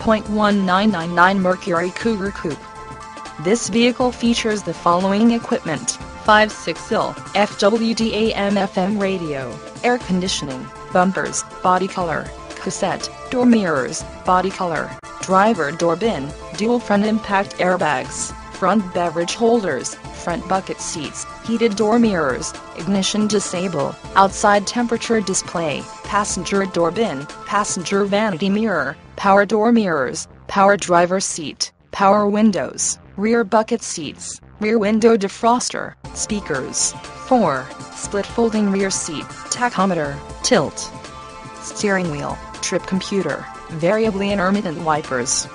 5.1999 Mercury Cougar Coupe. This vehicle features the following equipment. 5-6-ill, FWD AM FM radio, air conditioning, bumpers, body color, cassette, door mirrors, body color, driver door bin, dual front impact airbags, front beverage holders, front bucket seats, heated door mirrors, ignition disable, outside temperature display, passenger door bin, passenger vanity mirror, power door mirrors, power driver seat, power windows, rear bucket seats, rear window defroster, speakers, 4, split folding rear seat, tachometer, tilt, steering wheel, trip computer, variably intermittent wipers,